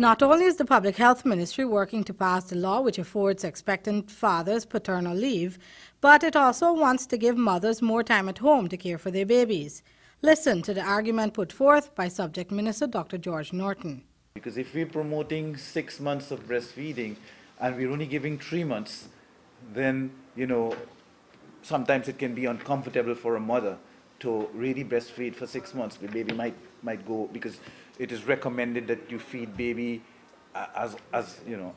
Not only is the Public Health Ministry working to pass the law which affords expectant fathers paternal leave, but it also wants to give mothers more time at home to care for their babies. Listen to the argument put forth by Subject Minister Dr. George Norton. Because if we're promoting six months of breastfeeding and we're only giving three months, then, you know, sometimes it can be uncomfortable for a mother to really breastfeed for six months. The baby might, might go, because it is recommended that you feed baby uh, as, as, you know,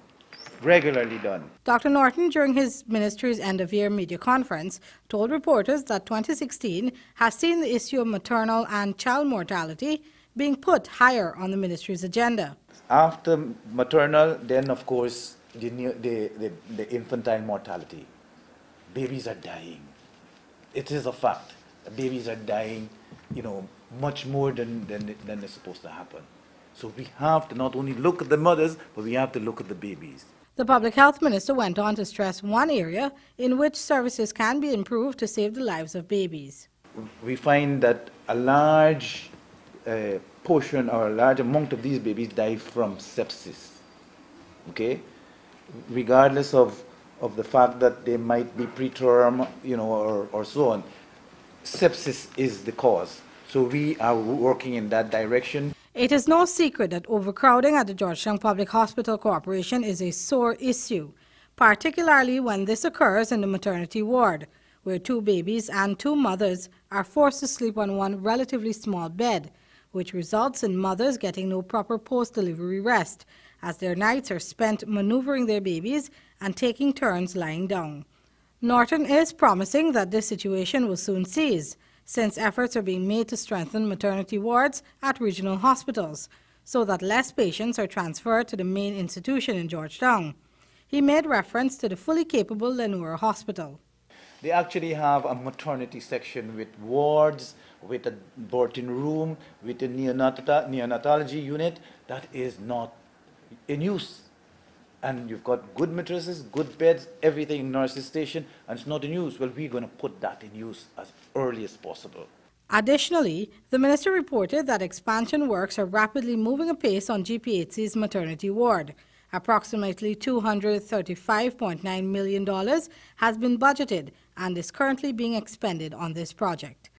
regularly done. Dr. Norton, during his ministry's end of year media conference, told reporters that 2016 has seen the issue of maternal and child mortality being put higher on the ministry's agenda. After maternal, then of course, the, the, the, the infantile mortality. Babies are dying. It is a fact. Babies are dying, you know, much more than, than, than is supposed to happen. So we have to not only look at the mothers, but we have to look at the babies. The public health minister went on to stress one area in which services can be improved to save the lives of babies. We find that a large uh, portion or a large amount of these babies die from sepsis. Okay? Regardless of, of the fact that they might be preterm, you know, or, or so on, sepsis is the cause. So we are working in that direction. It is no secret that overcrowding at the Georgetown Public Hospital Corporation is a sore issue, particularly when this occurs in the maternity ward, where two babies and two mothers are forced to sleep on one relatively small bed, which results in mothers getting no proper post-delivery rest, as their nights are spent maneuvering their babies and taking turns lying down. Norton is promising that this situation will soon cease, since efforts are being made to strengthen maternity wards at regional hospitals so that less patients are transferred to the main institution in Georgetown. He made reference to the fully capable Leonora Hospital. They actually have a maternity section with wards, with a birthing room, with a neonatology unit that is not in use and you've got good mattresses, good beds, everything in nurses station, and it's not in use. Well, we're going to put that in use as early as possible. Additionally, the minister reported that expansion works are rapidly moving apace on GPHC's maternity ward. Approximately $235.9 million has been budgeted and is currently being expended on this project.